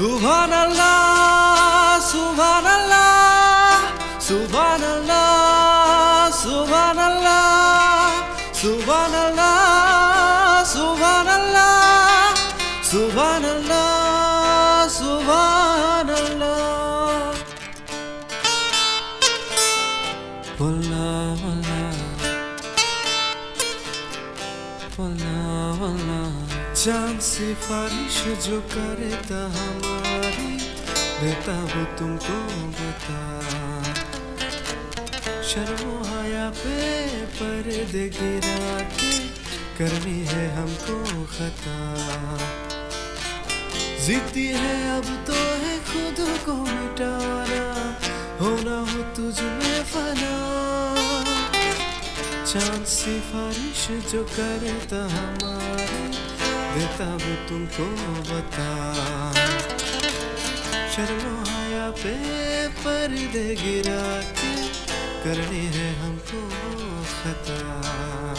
수환할라 चाँद सिफारिश जो करता हमारी देता वो तुमको बता शर्मो हया पे पर्दे गिरा करनी है हमको खता। जीती है अब तो है खुद को मिटाना, होना हो तुझ में फना। चाँद सिफारिश जो करता हमारे, देता वो तुमको बता। शर्मो हया पे पर्दे गिरा के, करनी है हमको खता।